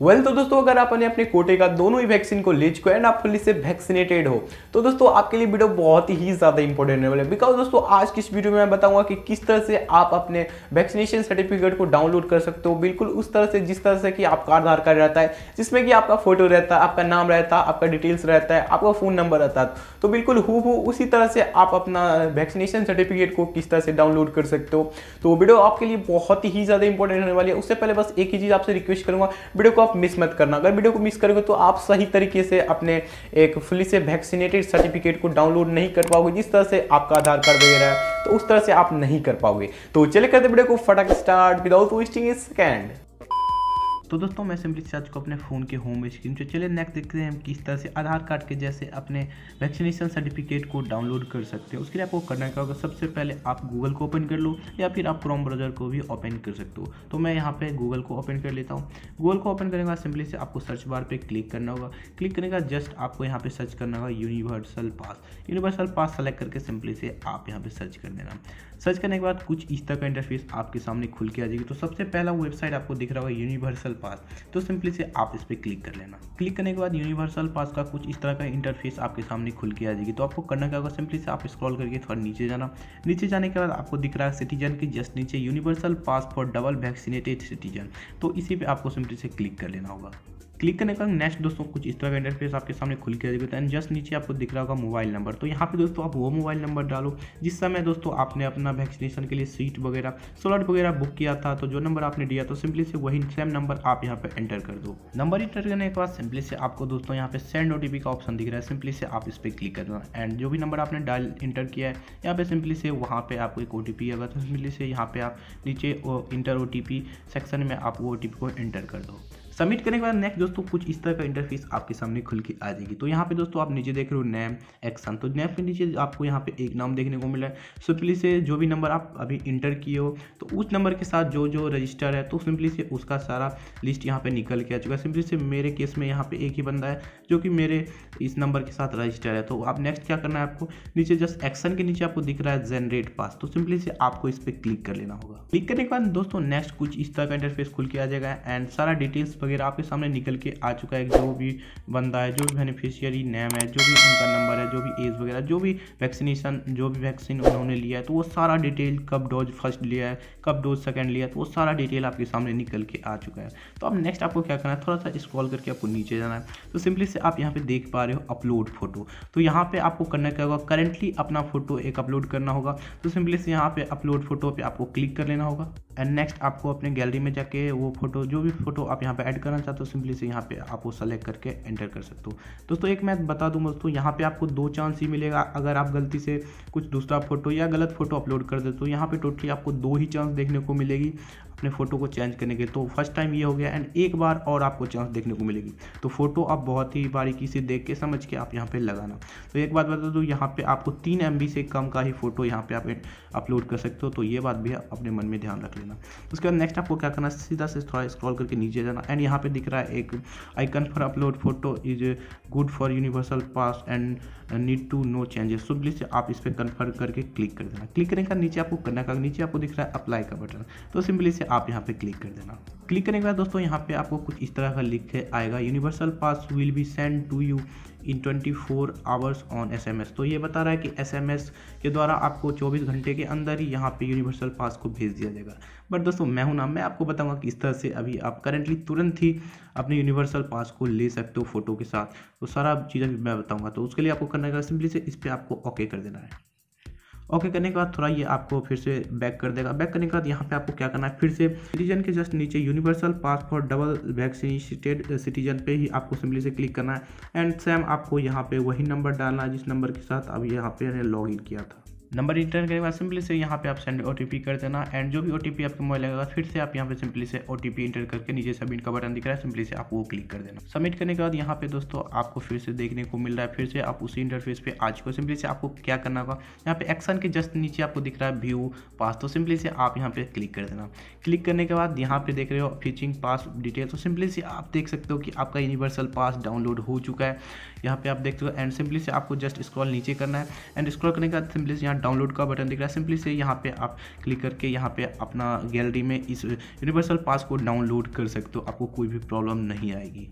Well well, तो दोस्तों अगर आपने अपने कोटे का दोनों ही वैक्सीन को ले चुके हैं एंड आप फुल्ली से वैक्सीनेटेड हो तो दोस्तों आपके लिए वीडियो बहुत ही ज़्यादा इंपॉर्टेंट है। बिकॉज़ दोस्तों आज की इस वीडियो में मैं बताऊँगा कि किस तरह से आप अपने वैक्सीनेशन सर्टिफिकेट को डाउनलोड कर सकते हो। बिल्कुल उस तरह से जिस तरह से कि आपका आधार कार्ड रहता है जिसमें कि आपका फ़ोटो रहता है आपका नाम रहता है आपका डिटेल्स रहता है आपका फ़ोन नंबर रहता है। तो बिल्कुल हु उसी तरह से आप अपना वैक्सीनेशन सर्टिफिकेट को किस तरह से डाउनलोड कर सकते हो। तो वीडियो आपके लिए बहुत ही ज़्यादा इंपॉर्टेंट होने वाली है। उससे पहले बस एक ही चीज़ आपसे रिक्वेस्ट करूँगा वीडियो को आप मिस मत करना। अगर वीडियो को मिस करोगे तो आप सही तरीके से अपने एक फुली से वैक्सीनेटेड सर्टिफिकेट को डाउनलोड नहीं कर पाओगे, जिस तरह से आपका आधार कार्ड वगैरह है तो उस तरह से आप नहीं कर पाओगे। तो चले करते वीडियो को फटाक start without wasting a second तो दोस्तों, मैं सिंपली से को अपने फ़ोन के होम स्क्रीन पे चलिए नेक्स्ट देखते हैं हम किस तरह से आधार कार्ड के जैसे अपने वैक्सीनेशन सर्टिफिकेट को डाउनलोड कर सकते हैं। उसके लिए आपको करना क्या होगा? सबसे पहले आप गूगल को ओपन कर लो, या फिर आप क्रोम ब्राउज़र को भी ओपन कर सकते हो। तो मैं यहाँ पर गूगल को ओपन कर लेता हूँ। गूगल को ओपन करने के बाद सिंपली से आपको सर्च बार पर क्लिक करना होगा। क्लिक करने का जस्ट आपको यहाँ पर सर्च करना होगा universal pass universal pass select करके सिंपली से आप यहाँ पर सर्च कर देना। सर्च करने के बाद कुछ इस तरह का इंटरफेस आपके सामने खुल के आ जाएगी। तो सबसे पहला वेबसाइट आपको दिख रहा होगा यूनिवर्सल पास तो सिंपली से आप इस पर क्लिक कर लेना। क्लिक करने के बाद यूनिवर्सल पास का कुछ इस तरह का इंटरफेस आपके सामने खुल के आ जाएगी। तो आपको करना क्या होगा? सिंपली से आप स्क्रॉल करके थोड़ा नीचे जाना। नीचे जाने के बाद आपको दिख रहा है सिटीजन के जस्ट नीचे universal pass for double vaccinated citizen तो इसी पर आपको सिंपली से क्लिक कर लेना होगा। क्लिक करने का नेक्स्ट दोस्तों, कुछ इस तरह का इंटरफेस आपके सामने खुल के देता है। जस्ट नीचे आपको दिख रहा होगा मोबाइल नंबर तो यहाँ पे दोस्तों, आप वो मोबाइल नंबर डालो, जिस समय दोस्तों आपने अपना वैक्सीनेशन के लिए सीट वगैरह स्लॉट वगैरह बुक किया था तो जो नंबर आपने दिया तो सिंपली से वही सेम नंबर आप यहाँ पर एंटर कर दो। नंबर एंटर करने के बाद सिंपली से आपको दोस्तों यहाँ पे सेंड ओटीपी का ऑप्शन दिख रहा है। सिंपली से आप इस पर क्लिक कर करना एंड जो भी नंबर आपने डायल इंटर किया है, यहाँ पे सिंपली से वहाँ पे आपको एक ओ टी आएगा। तो सिंपली से यहाँ पे आप नीचे इंटर ओटीपी सेक्शन में आप वो ओटीपी को एंटर कर दो। सबमिट करने के बाद नेक्स्ट दोस्तों, कुछ इस तरह का इंटरफेस आपके सामने खुल के आ जाएगी। तो यहाँ पे दोस्तों, आप नीचे देख रहे हो नैम एक्शन तो नैम के नीचे आपको यहाँ पे एक नाम देखने को मिला है। सिंपली से जो भी नंबर आप अभी इंटर किए हो तो उस नंबर के साथ जो जो रजिस्टर है तो सिंपली से उसका सारा लिस्ट यहाँ पे निकल के आ चुका है। सिंपली से मेरे केस में यहाँ पे एक ही बंदा है, जो कि मेरे इस नंबर के साथ रजिस्टर है। तो आप नेक्स्ट क्या करना है आपको? नीचे जस्ट एक्शन के नीचे आपको दिख रहा है जनरेट पास तो सिंपली से आपको इस पर क्लिक कर लेना होगा। क्लिक करने के बाद दोस्तों नेक्स्ट कुछ इस तरह का इंटरफेस खुल के आ जाएगा। एंड सारा डिटेल्स वगैरह आपके सामने निकल के आ चुका है। जो भी बंदा है, जो भी बेनिफिशियरी नेम है, जो भी उनका नंबर है, जो भी एज वगैरह, जो भी वैक्सीनेशन जो भी वैक्सीन उन्होंने लिया है तो वो सारा डिटेल कब डोज फ़र्स्ट लिया है, कब डोज सेकेंड लिया है तो वो सारा डिटेल आपके सामने निकल के आ चुका है। तो अब नेक्स्ट आपको क्या करना है, थोड़ा सा स्क्रॉल करके आपको नीचे जाना है। तो सिंपली से आप यहाँ पे देख पा रहे हो अपलोड फ़ोटो तो यहाँ पे आपको करना क्या होगा करेंटली अपना फ़ोटो एक अपलोड करना होगा। तो सिंपली से यहाँ पे अपलोड फ़ोटो पे आपको क्लिक कर लेना होगा। एंड नेक्स्ट आपको अपने गैलरी में जाके वो फ़ोटो जो भी फ़ोटो आप यहाँ पे ऐड करना चाहते हो सिंपली से यहाँ पे आप वो सेलेक्ट करके एंटर कर सकते हो। दोस्तों, एक मैं बता दूँ दोस्तों, यहाँ पे आपको दो चांस ही मिलेगा। अगर आप गलती से कुछ दूसरा फ़ोटो या गलत फ़ोटो अपलोड कर देते हो, यहाँ पे टोटली आपको दो ही चांस देखने को मिलेगी। अपने फ़ोटो को चेंज करने के तो फ़र्स्ट टाइम ये हो गया एंड एक बार और आपको चांस देखने को मिलेगी। तो फ़ोटो आप बहुत ही बारीकी से देख के, समझ के आप यहाँ पे लगाना। तो एक बात बता दो, यहाँ पे आपको तीन एमबी से कम का ही फ़ोटो यहाँ पे आप अपलोड कर सकते हो। तो ये बात भी अपने मन में ध्यान रख लेना। उसके बाद नेक्स्ट आपको क्या करना सीधा से थोड़ा स्क्रॉल करके नीचे जाना। एंड यहाँ पे दिख रहा है एक icon for upload photo is good for universal pass and need to no changes so please आप इस पर कन्फर्म करके क्लिक कर देना। क्लिक करने का नीचे आपको करना का, नीचे आपको दिख रहा है अप्लाई का बटन तो सिंपली से आप यहाँ पे क्लिक कर देना। क्लिक करने के बाद दोस्तों, यहाँ पे आपको कुछ इस तरह का लिख आएगा। Universal pass will be send to you in 24 four hours on SMS तो ये बता रहा है कि एसएमएस के द्वारा आपको 24 घंटे के अंदर ही यहाँ पे यूनिवर्सल पास को भेज दिया जाएगा। बट दोस्तों, मैं हूँ ना मैं आपको बताऊँगा कि इस तरह से अभी आप करेंटली तुरंत ही अपने यूनिवर्सल पास को ले सकते हो फ़ोटो के साथ। तो सारा चीज़ें मैं बताऊँगा। तो उसके लिए आपको करना है? सिंपली से इस पर आपको ओके कर देना है। ओके करने के बाद थोड़ा ये आपको फिर से बैक कर देगा। बैक करने के बाद यहाँ पे आपको क्या करना है? फिर से सिटीजन के जस्ट नीचे universal pass for double vaccinated citizen पे ही आपको सिंपली से क्लिक करना है। एंड सेम आपको यहाँ पे वही नंबर डालना है जिस नंबर के साथ अब यहाँ पे लॉग इन किया था। नंबर रिटर्न करने के बाद सिंपली से, यहाँ पे आप सेंड ओटीपी कर देना एंड जो भी ओटीपी आपके मोबाइल लगेगा फिर से आप यहाँ पे सिंपली से ओ इंटर करके नीचे सबमिट का बटन दिख रहा है, सिंपली से आप वो क्लिक कर देना। सबमिट करने के बाद यहाँ पे दोस्तों आपको फिर से देखने को मिल रहा है, फिर से आप उसी इंटरफेस पे आज को सिंपली से आपको क्या करना होगा, यहाँ पे एक्शन के जस्ट नीचे आपको दिख रहा है व्यू पास तो सिंपली से आप यहाँ पे क्लिक कर देना। क्लिक करने के बाद यहाँ पे देख रहे हो फीचिंग पास डिटेल तो सिंपली से आप देख सकते हो कि आपका यूनिवर्सल पास डाउनलोड हो चुका है। यहाँ पे आप देखते हो एंड सिंपली से आपको जस्ट स्क्रॉल नीचे करना है एंड स्क्रॉल करने के बाद सिंपली से यहाँ डाउनलोड का बटन दिख रहा है। सिंपली से यहाँ पे आप क्लिक करके यहाँ पे अपना गैलरी में इस यूनिवर्सल पास को डाउनलोड कर सकते हो, आपको कोई भी प्रॉब्लम नहीं आएगी।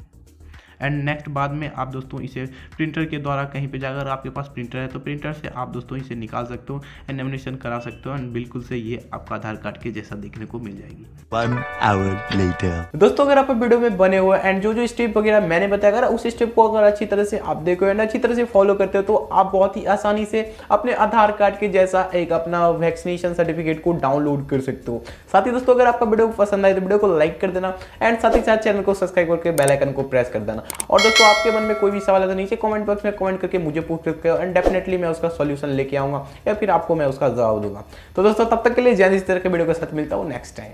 एंड नेक्स्ट बाद में आप दोस्तों इसे प्रिंटर के द्वारा कहीं पे जाकर आपके पास प्रिंटर है तो प्रिंटर से आप दोस्तों इसे निकाल सकते हो एंड एनिमेशन करा सकते हो एंड बिल्कुल से ये आपका आधार कार्ड के जैसा देखने को मिल जाएगी। One hour later. दोस्तों अगर आप वीडियो में बने हुए एंड जो जो स्टेप वगैरह मैंने बताया अगर उस स्टेप को अगर अच्छी तरह से आप देखो एंड अच्छी तरह से फॉलो करते हो तो आप बहुत ही आसानी से अपने आधार कार्ड के जैसा एक अपना वैक्सीनेशन सर्टिफिकेट को डाउनलोड कर सकते हो। साथ ही दोस्तों अगर आपका वीडियो पसंद आए तो वीडियो को लाइक कर देना एंड साथ ही साथ चैनल को सब्सक्राइब करके बेल आइकन को प्रेस कर देना। और दोस्तों, आपके मन में कोई भी सवाल है तो नीचे कमेंट बॉक्स में कमेंट करके मुझे पूछ सकते हो एंड डेफिनेटली मैं उसका सॉल्यूशन लेके आऊँगा, या फिर आपको मैं उसका जवाब दूँगा। तो दोस्तों, तब तक के लिए जैन इस तरह के वीडियो के साथ मिलता हूँ नेक्स्ट टाइम